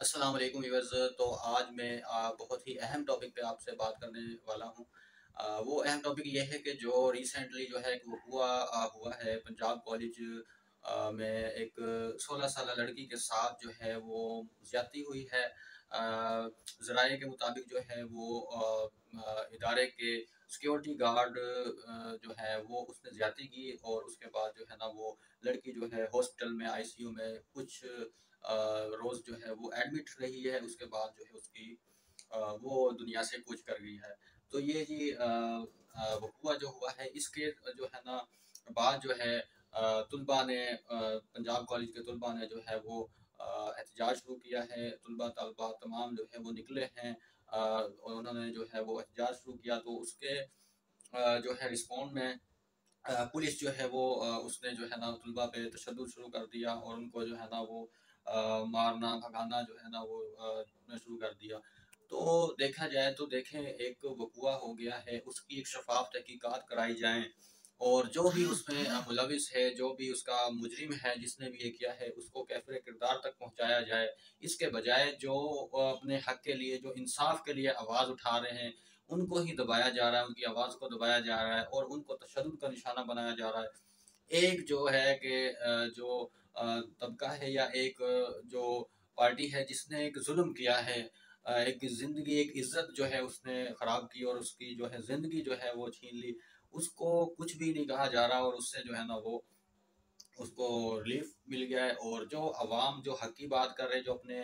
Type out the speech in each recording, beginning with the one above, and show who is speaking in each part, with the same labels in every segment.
Speaker 1: अस्सलाम वालेकुम व्यूअर्स। तो आज मैं बहुत ही अहम टॉपिक पे आपसे बात करने वाला हूँ। वो अहम टॉपिक ये है कि जो रिसेंटली जो है, वो हुआ हुआ है पंजाब कॉलेज में एक 16 साल लड़की के साथ जो है, वो ज़्यादा हुई है। ज़राए के मुताबिक जो है, वो इदारे के सिक्योरिटी गार्ड जो है, वो उसने ज़्यादा की और उसके बाद जो है ना, वो लड़की जो है हॉस्पिटल में आईसीयू में कुछ रोज़ जो है वो एडमिट रही है उसके बाद जो है उसकी वो दुनिया से कुछ कर गई है तो ये जी हुआ जो हुआ है इसके जो है ना बाद जो है तलबा ने पंजाब कॉलेज के तलबा ने जो है वो एहतजाज शुरू किया है तलबा तलबा तमाम जो है वो निकले हैं और उन्होंने जो है वो एहतजाज शुरू किया तो उसके जो है रिस्पॉन्ड में पुलिस जो है वो उसने जो है ना तलबा पे तशद शुरू कर दिया और उनको जो है ना वो मारना, भगाना जो है ना वो शुरू कर दिया। तो देखा जाए तो देखें, एक वकुआ हो गया है, उसकी एक शफाफ तहकीकात कराई जाए और जो भी उसमें मुलविस है, जो भी उसका मुजरिम है, जिसने भी ये किया है, उसको कैफर किरदार तक पहुँचाया जाए। इसके बजाय जो अपने हक के लिए, जो इंसाफ के लिए आवाज़ उठा रहे हैं, उनको ही दबाया जा रहा है, उनकी आवाज़ को दबाया जा रहा है और उनको तशद का निशाना बनाया जा रहा है। एक जो है कि जो तबका है या एक जो पार्टी है जिसने एक जुल्म किया है एक ज़िंदगी, एक इज़्ज़त जो है उसने ख़राब की और उसकी जो है ज़िंदगी जो है वो छीन ली, उसको कुछ भी नहीं कहा जा रहा और उससे जो है ना वो, उसको रिलीफ मिल गया है और जो अवाम जो हक की बात कर रहे हैं, जो अपने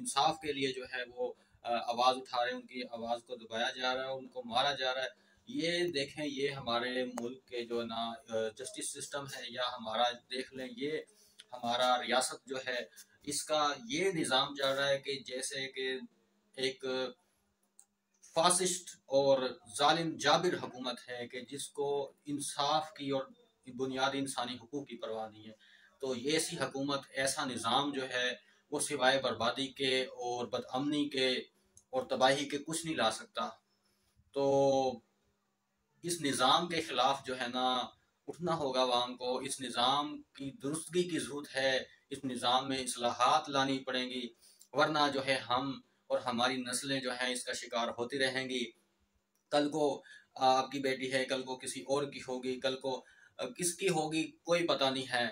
Speaker 1: इंसाफ के लिए जो है वो आवाज़ उठा रहे हैं, उनकी आवाज़ को दबाया जा रहा है, उनको मारा जा रहा है ये देखें, ये हमारे मुल्क के जो ना जस्टिस सिस्टम है या हमारा, देख लें, ये हमारा रियासत जो है, इसका ये निज़ाम चल रहा है कि जैसे कि एक फासिस्ट और जालिम जाबिर हुकूमत है कि जिसको इंसाफ की और बुनियादी इंसानी हकूक़ की परवाह नहीं है। तो ये ऐसी हकूमत, ऐसा निज़ाम जो है, वो सिवाय बर्बादी के और बदअमनी के और तबाही के कुछ नहीं ला सकता। तो इस निज़ाम के ख़िलाफ़ जो है ना, उठना होगा वाम को। इस निज़ाम की दुरुस्तगी की ज़रूरत है। इस निज़ाम में असलाहत लानी पड़ेंगी। वरना जो है हम और हमारी नस्लें जो हैं, इसका शिकार होती रहेंगी। कल को आपकी बेटी है, कल को किसी और की होगी, कल को किसकी होगी, कोई पता नहीं है।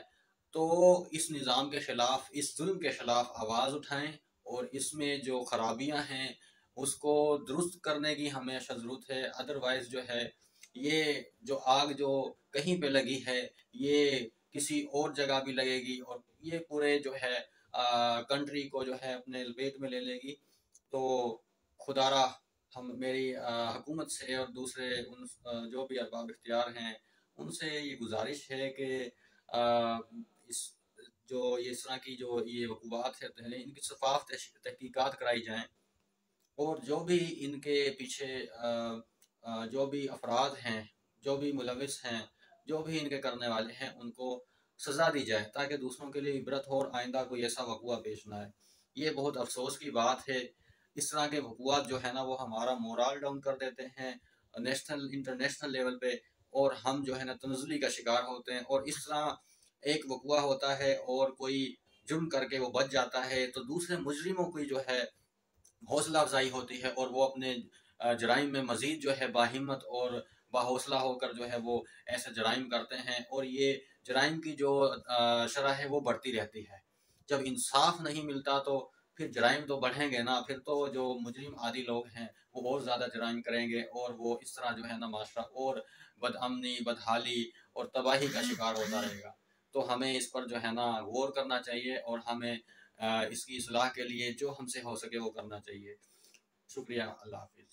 Speaker 1: तो इस निज़ाम के ख़िलाफ़, इस जुल्म के ख़िलाफ़ आवाज़ उठाएँ और इसमें जो खराबियाँ हैं, उसको दुरुस्त करने की हमेशा ज़रूरत है। अदरवाइज़ जो है ये जो आग जो कहीं पे लगी है ये किसी और जगह भी लगेगी और ये पूरे जो है आ, कंट्री को जो है अपने लपेट में ले लेगी। तो खुदारा हम मेरी हुकूमत से और दूसरे उन जो भी अरबाब इख्तियार हैं उनसे ये गुजारिश है कि इस जो ये इस तरह की जो ये वकूबात है इनकी शफाफ तहकीकत कराई जाएँ और जो भी इनके पीछे आ, जो भी अफराद हैं, जो भी मुलविस हैं, जो भी इनके करने वाले हैं, उनको सज़ा दी जाए ताकि दूसरों के लिए इबरत हो और आइंदा कोई ऐसा वकुआ पेश ना आए। ये बहुत अफसोस की बात है। इस तरह के वकुआत जो है ना, वो हमारा मोरल डाउन कर देते हैं, नेशनल, इंटरनेशनल लेवल पे और हम जो है ना, तनजली का शिकार होते हैं और इस तरह एक वकुआ होता है और कोई जुर्म करके वो बच जाता है तो दूसरे मुजरिमों की जो है हौसला अफजाई होती है और वो अपने जराइम में मज़ीद जो है बाहिमत और बाहौसला होकर जो है वो ऐसे जराइम करते हैं और ये जराइम की जो शरह है वो बढ़ती रहती है। जब इंसाफ नहीं मिलता तो फिर जराइम तो बढ़ेंगे ना, फिर तो जो मुजरिम आदि लोग हैं वो और ज़्यादा जराइम करेंगे और वो इस तरह जो है ना माशरा और बदअमनी, बदहाली और तबाही का शिकार होता रहेगा। तो हमें इस पर जो है ना गौर करना चाहिए और हमें इसकी असलाह के लिए जो हमसे हो सके वो करना चाहिए। शुक्रिया, अल्लाह हाफिज़।